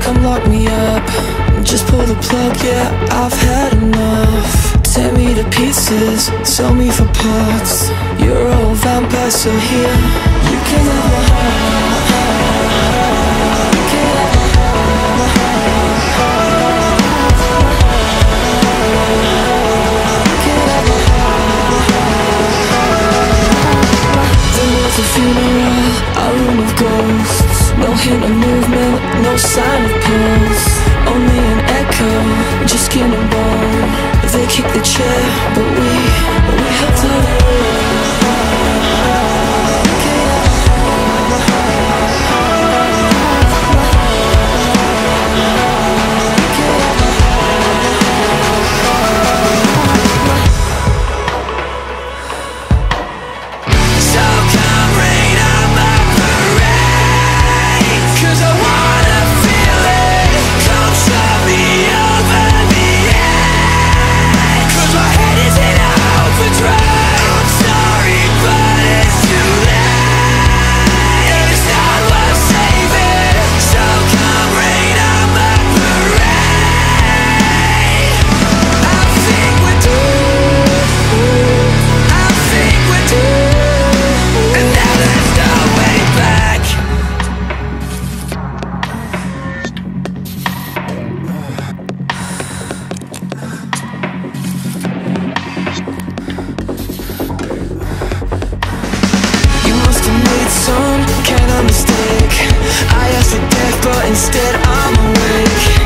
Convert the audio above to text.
come lock me up. Just pull the plug, yeah, I've had enough. Tear me to pieces, sell me for parts. You're old vampire, so here You can have my heart of movement, no sign of pulse Only an echo, just skin and bone. They kick the chair, but we mistake. I asked for death but instead I'm awake